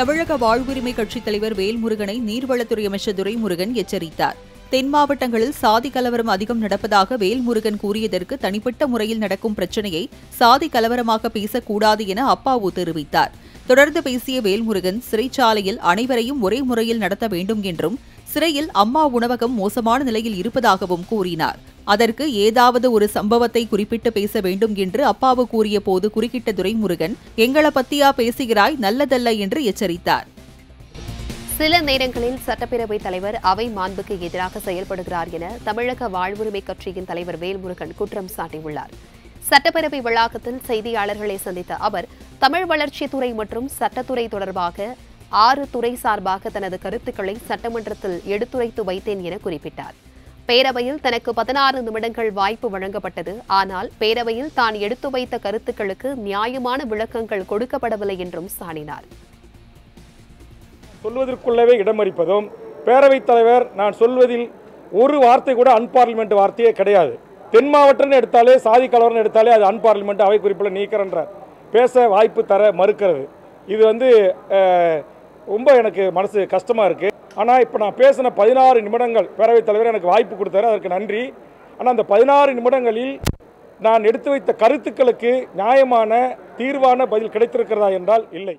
தமிழக வாழ்வுரிமை கட்சித் தலைவர் வேல்முருகனை நீர்வளத்துறை அமைச்சர் துரைமுருகன் எச்சரித்தார். தென் மாவட்டங்களில் சாதி கலவரம் அதிகம் நடப்பதாக வேல்முருகன் கூறியதற்கு தனிப்பட்ட முறையில் நடக்கும் பிரச்சனையை சாதி கலவரமாக பேசக்கூடாது என அப்பாவு தெரிவித்தார். தொடர்ந்து பேசிய வேல்முருகன் சிறைச்சாலையில் அனைவரையும் ஒரே முறையில் நடத்த வேண்டும் என்றும் சிறையில் அம்மா உணவகம் மோசமான நிலையில் இருப்பதாகவும் கூறினார். அதற்கு ஏதாவது ஒரு சம்பவத்தை குறிப்பிட்டு பேச வேண்டும் என்று அப்பாவு கூறிய போது குறுக்கிட்ட துரைமுருகன் எங்களை பத்தியா பேசுகிறாய்? நல்லதல்ல என்று எச்சரித்தார். சில நேரங்களில் சட்டப்பேரவைத் தலைவர் அவை மாண்புக்கு எதிராக செயல்படுகிறார் என தமிழக வாழ்வுரிமை கட்சியின் தலைவர் வேல்முருகன் குற்றம் சாட்டியுள்ளார். சட்டப்பேரவை வளாகத்தில் செய்தியாளர்களை சந்தித்த அவர் தமிழ் வளர்ச்சித்துறை மற்றும் சட்டத்துறை தொடர்பாக ஆறு துறை சார்பாக தனது கருத்துக்களை சட்டமன்றத்தில் எடுத்துரைத்து வைத்தேன் என குறிப்பிட்டார். பேரவையில் தனக்கு பதினாறு நிமிடங்கள் வாய்ப்பு வழங்கப்பட்டது. ஆனால் பேரவையில் தான் எடுத்து வைத்த கருத்துக்களுக்கு நியாயமான விளக்கங்கள் கொடுக்கப்படவில்லை என்றும் சாடினார் சொல்வதற்குள்ளவே இடமறிப்பதும் பேரவைத் தலைவர் நான் சொல்வதில் ஒரு வார்த்தை கூட அன்பார்லிமெண்ட் வார்த்தையே கிடையாது. தென் மாவட்டம்னு எடுத்தாலே சாதி கலவரம்னு எடுத்தாலே அது அன்பார்லிமெண்ட் அவை குறிப்பில் நீக்கிறன்றார் பேச வாய்ப்பு தர மறுக்கிறது. இது வந்து அஹ், ரொம்ப எனக்கு மனசு கஷ்டமாக இருக்குது ஆனால் இப்போ நான் பேசின பதினாறு நிமிடங்கள் பேரவைத் தலைவர் எனக்கு வாய்ப்பு கொடுத்தாரு அதற்கு நன்றி. ஆனால் அந்த பதினாறு நிமிடங்களில் நான் எடுத்து வைத்த கருத்துக்களுக்கு நியாயமான தீர்வான பதில் கிடைத்திருக்கிறதா என்றால் இல்லை.